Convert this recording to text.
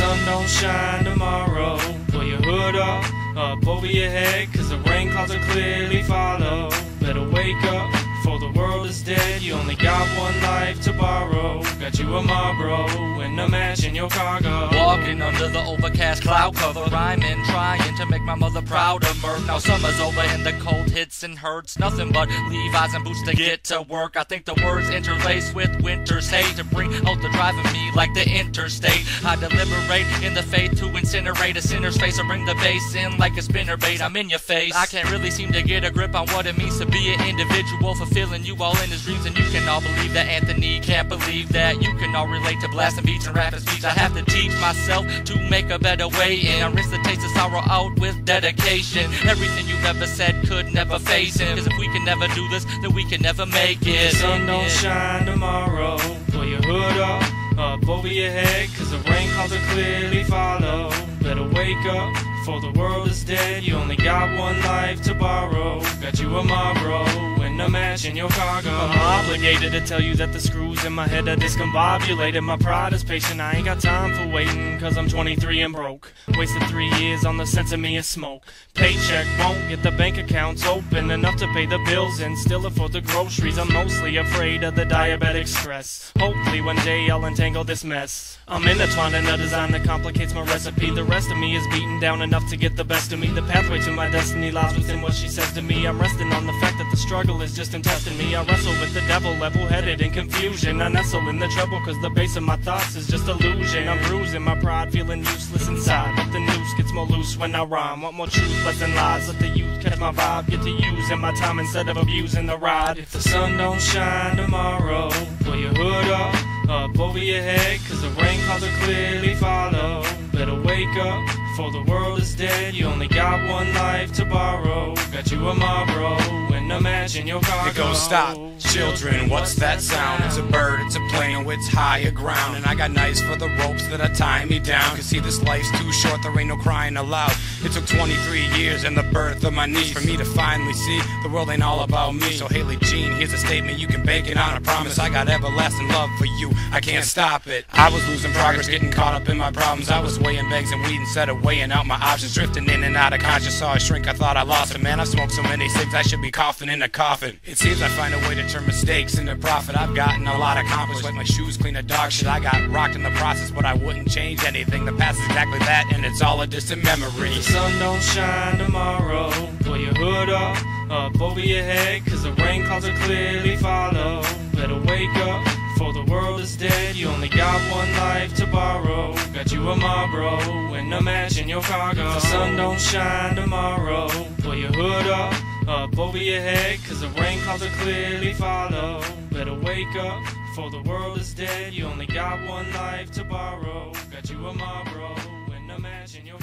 sun don't shine tomorrow, pull your hood up, up over your head, cause the rain clouds will clearly follow. Better wake up, for the world is dead, you only got one life to borrow. Got you a Marlboro and a match in your cargo. Walking under the overcast cloud cover, rhyming, trying to make my mother proud of her. Now summer's over and the cold hits and hurts. Nothing but Levi's and boots to get to work. I think the words interlace with winter's hate to bring out the drive of me like the interstate. I deliberate in the faith to incinerate a sinner's face or bring the bass in like a spinner bait. I'm in your face. I can't really seem to get a grip on what it means to be an individual, fulfilling you all in his dreams. And you can all believe that Anthony can't believe that. You can all relate to blasting beats and rapping speech. I have to teach myself to make a better way in. I rinse the taste of sorrow out with dedication. Everything you've ever said could never face him. Cause if we can never do this, then we can never make it. The sun don't shine tomorrow. Pull your hood up, up over your head, cause the rain clouds will clearly follow. Better wake up, for the world is dead. You only got one life to borrow. Got you a Marlboro a match in your cargo. I'm obligated to tell you that the screws in my head are discombobulated. My pride is patient, I ain't got time for waiting, cause I'm 23 and broke. Wasted three years on the sense of me and smoke. Paycheck won't get the bank accounts open enough to pay the bills and still afford the groceries. I'm mostly afraid of the diabetic stress. Hopefully one day I'll untangle this mess. I'm intertwined in a design that complicates my recipe. The rest of me is beaten down enough to get the best of me. The pathway to my destiny lies within what she says to me. I'm resting on the fact that the struggle is just in testing me. I wrestle with the devil, level headed in confusion. I nestle in the trouble cause the base of my thoughts is just illusion. I'm bruising my pride, feeling useless inside. But the noose gets more loose when I rhyme. Want more truth, less than lies. Let the youth catch my vibe. Get to using my time instead of abusing the ride. If the sun don't shine tomorrow, pull your hood up up over your head, cause the rain clouds will clearly follow. Better wake up, for the world is dead. You only got one life to borrow. Got you a Marlboro a your. It goes stop, children, what's that sound? It's a bird, it's a plane, oh, it's higher ground. And I got knives for the ropes that are tying me down. Cause see, this life's too short, there ain't no crying aloud. It took 23 years and the birth of my niece for me to finally see the world ain't all about me. So, Haley Jean, here's a statement you can bake it on. I promise I got everlasting love for you. I can't stop it. I was losing progress, getting caught up in my problems. I was weighing bags and weed instead of weighing out my options. Drifting in and out of conscious, saw a shrink, I thought I lost it. Man, I smoked so many cigs, I should be coughing in a coffin. It seems I find a way to turn mistakes into profit. I've gotten a lot accomplished, like my shoes clean of dog shit. I got rocked in the process, but I wouldn't change anything. The past is exactly that, and it's all a distant memory. The sun don't shine tomorrow. Pull your hood up, up over your head, cause the rain clouds will clearly follow. Better wake up, for the world is dead. You only got one life to borrow. Got you a Marlboro and a match in your cargo. The sun don't shine tomorrow. Pull your hood up, up over your head, cause the rain clouds are clearly follow. Better wake up, for the world is dead. You only got one life to borrow. Got you a Marlboro, and imagine your.